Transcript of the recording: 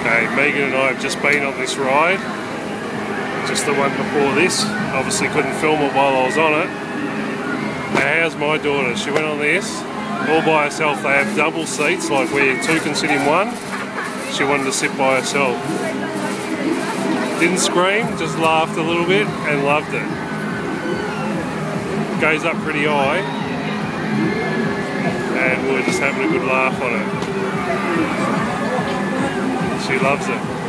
Okay, Meagan and I have just been on this ride. Just the one before this. Obviously couldn't film it while I was on it. Now how's my daughter? She went on this all by herself. They have double seats, like where two can sit in one. She wanted to sit by herself. Didn't scream, just laughed a little bit and loved it. Goes up pretty high. And we we're just having a good laugh on it. Loves it.